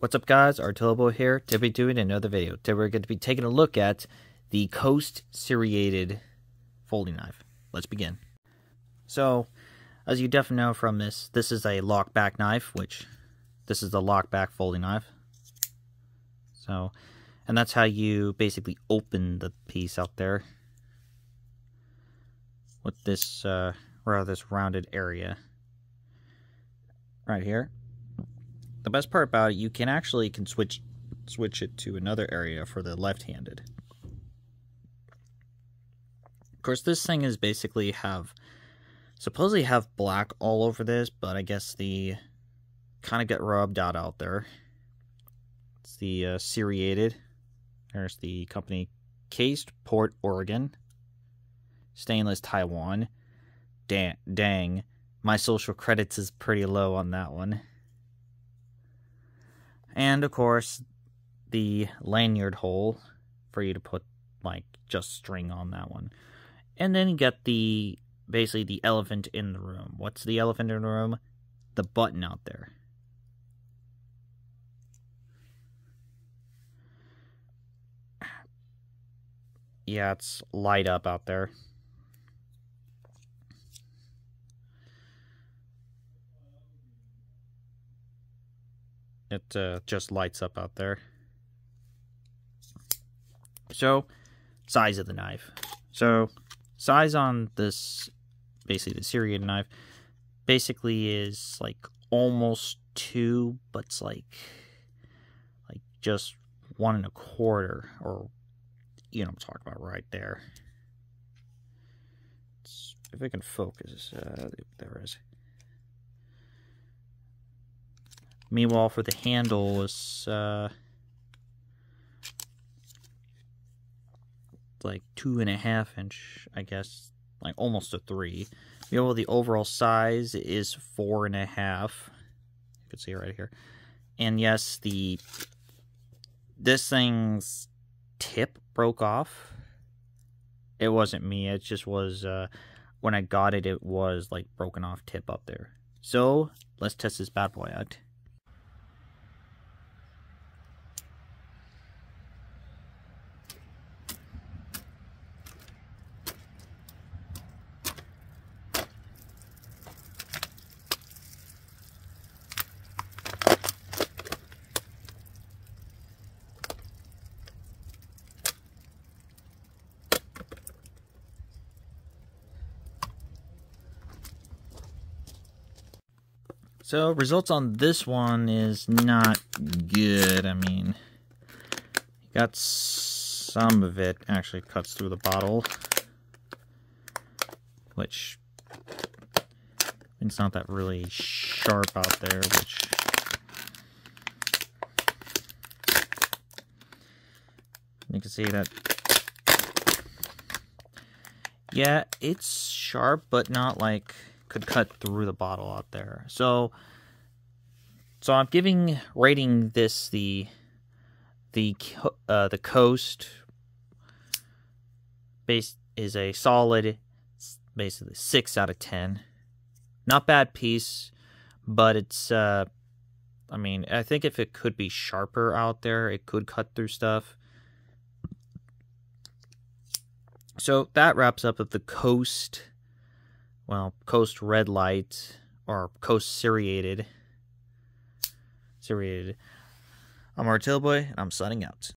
What's up guys, ArtilleryBoi here. Today doing another video. Today we're going to be taking a look at the Coast Serrated Folding Knife. Let's begin. So, as you definitely know from this, this is a lockback knife, which this is the lockback folding knife. So, and that's how you basically open the piece out there with this, uh, rather this rounded area right here the best part about it, you can actually can switch switch it to another area for the left-handed. Of course, this thing is basically have supposedly have black all over this, but I guess the kind of get rubbed out out there. It's the uh, Serrated. There's the company Coast Port Oregon. Stainless Taiwan. Da dang, my social credits is pretty low on that one. And of course, the lanyard hole for you to put like just string on that one. And then you get the basically the elephant in the room. What's the elephant in the room? The button out there. Yeah, it's light up out there. It uh, just lights up out there. So, size of the knife. So, size on this, basically the Syrian knife, basically is like almost two, but it's like, like just one and a quarter, or, you know I'm talking about right there. if I can focus, uh, there is. Meanwhile, for the handle is uh, like two and a half inch, I guess, like almost a three. Meanwhile, the overall size is four and a half. You can see right here. And yes, the this thing's tip broke off. It wasn't me. It just was uh, when I got it. It was like broken off tip up there. So let's test this bad boy out. So results on this one is not good. I mean, got some of it actually cuts through the bottle, which it's not that really sharp out there, which you can see that yeah, it's sharp, but not like could cut through the bottle out there. So, so I'm giving rating this the the uh, the coast base is a solid, basically six out of ten. Not bad piece, but it's. Uh, I mean, I think if it could be sharper out there, it could cut through stuff. So that wraps up of the coast well, Coast Red Light or Coast Serrated. Serrated. I'm ArtilleryBoi, and I'm signing out.